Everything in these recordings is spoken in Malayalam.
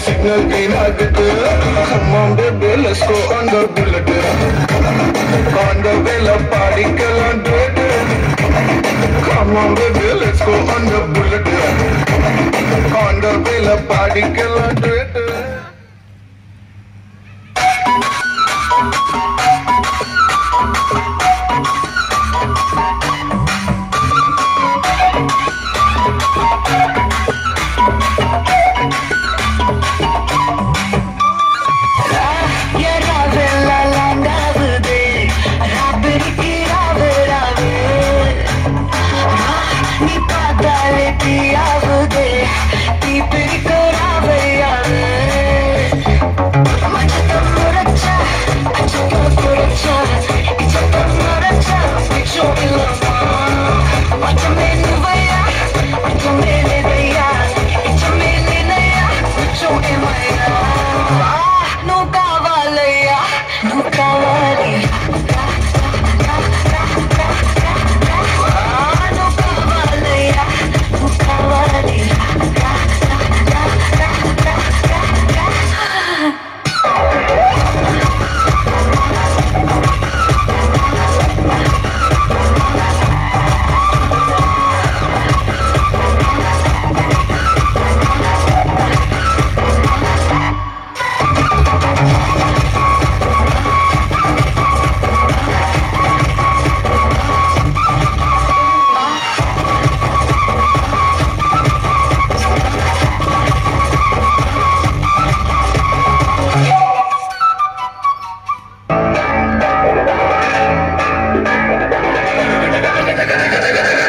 signal gain added Come on baby, let's go on the bullet On the villa party, kill on dead Come on baby, let's go on the bullet On the villa party, kill on dead Chega, chega, chega, chega.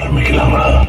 para mí la verdad.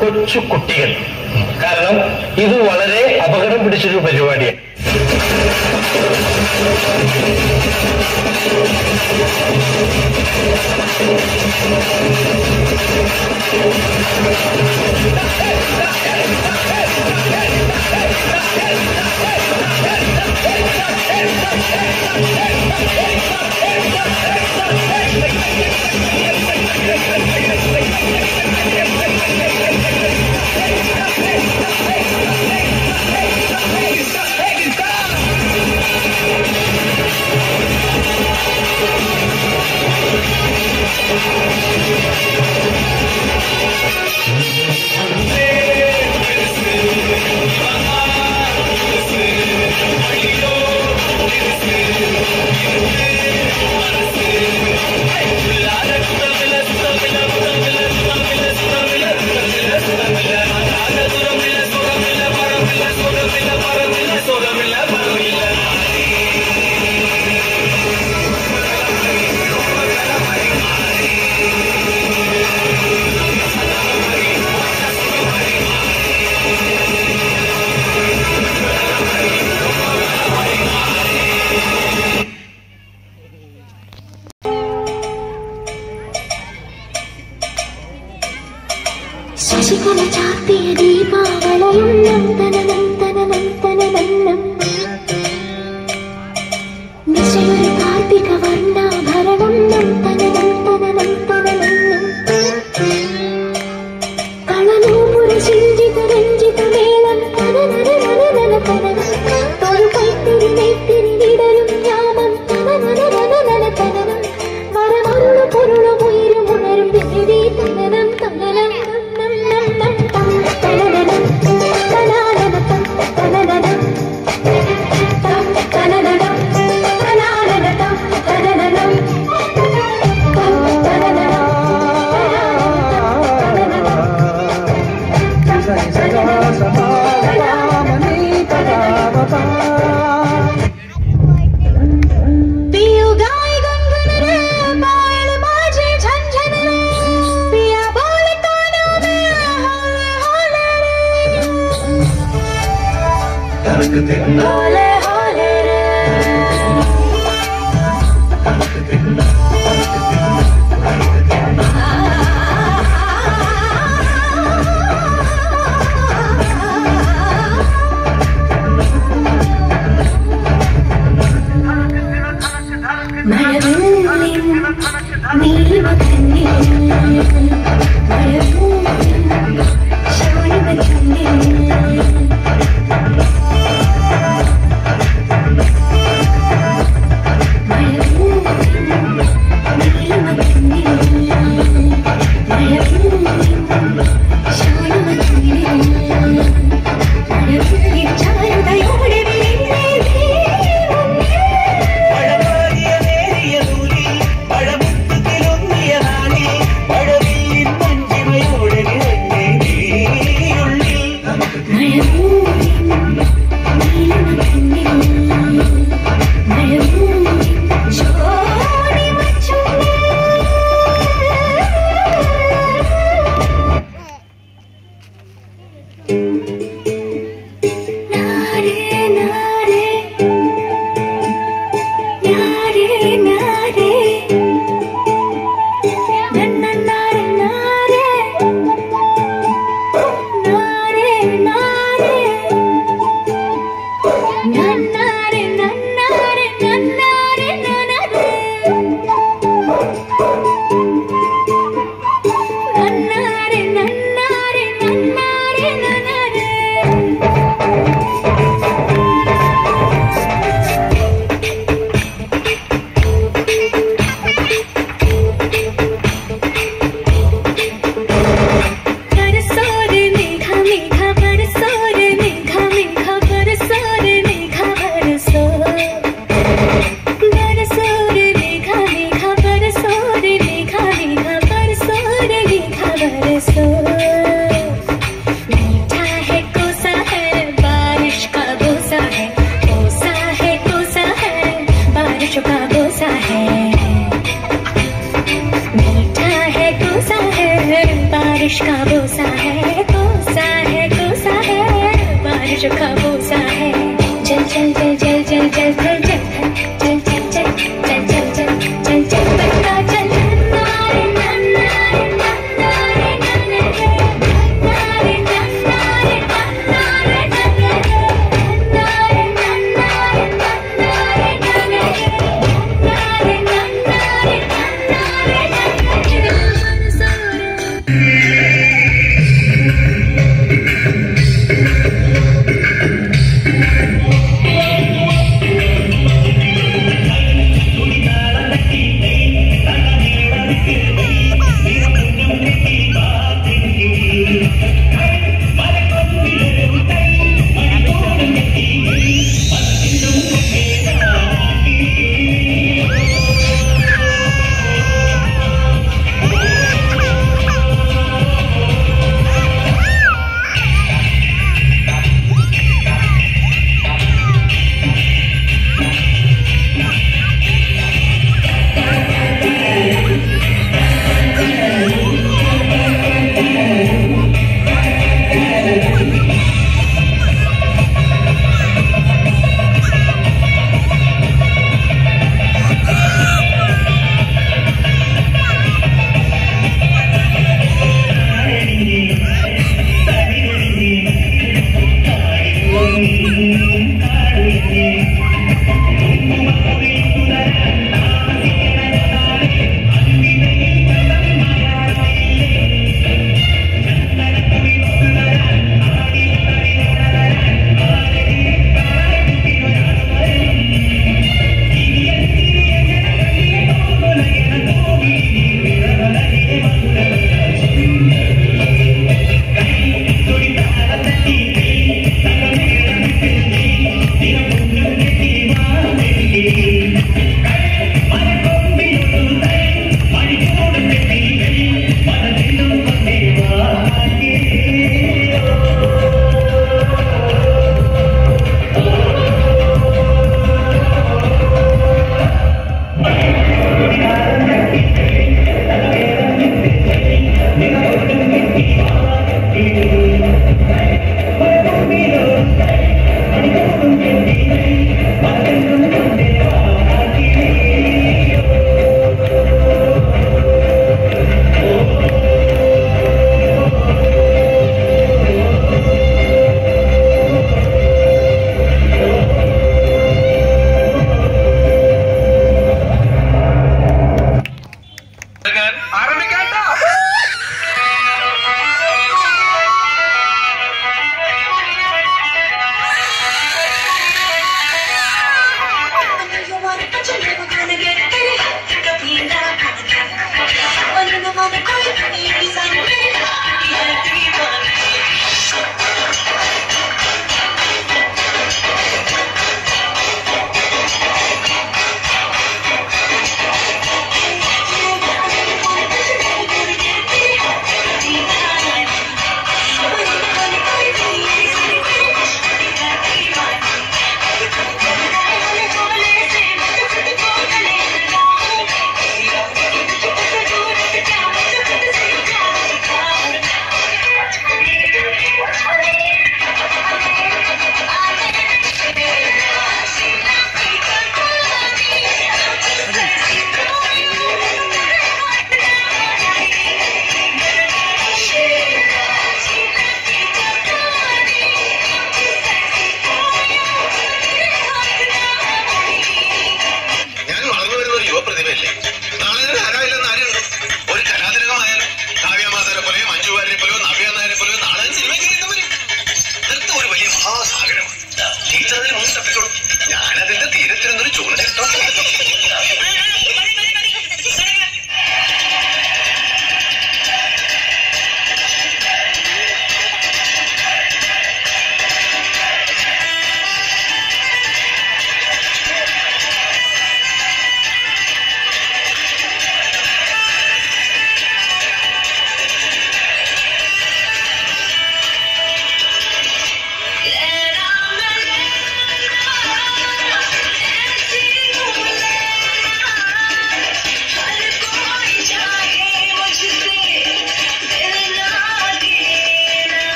കൊച്ചു കുട്ടികൾ കാരണം ഇത് വളരെ അപകടം പിടിച്ചൊരു പരിപാടിയാണ് Hey! you.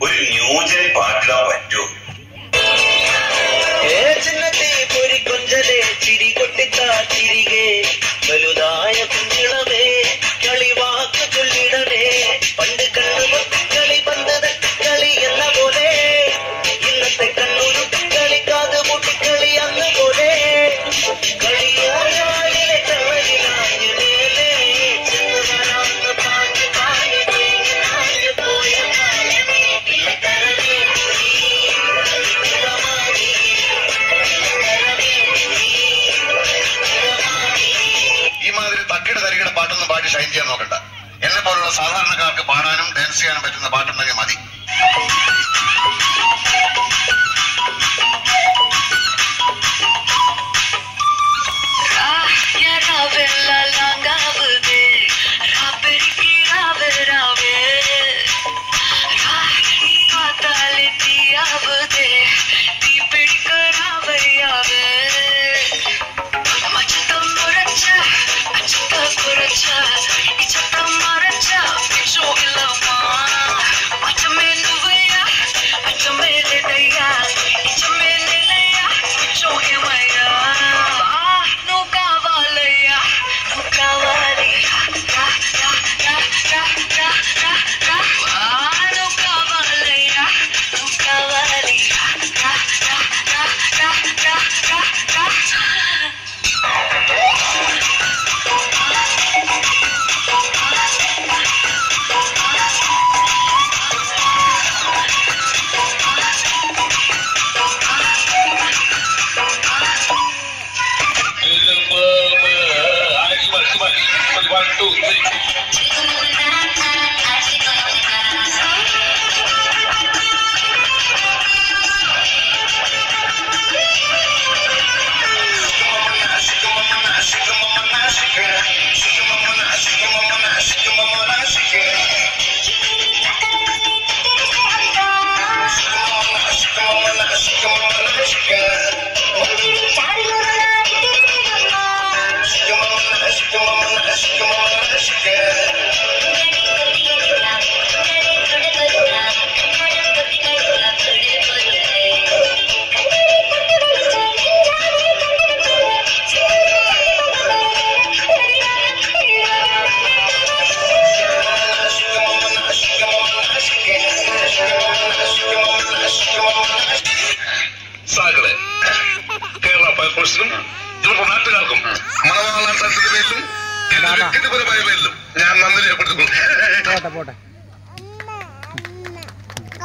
ഒരു ന്യൂജൻ പാട്ടിടാൻ പറ്റുമോ? ചിരി കൊട്ടിത്താ ചിരികെ those things.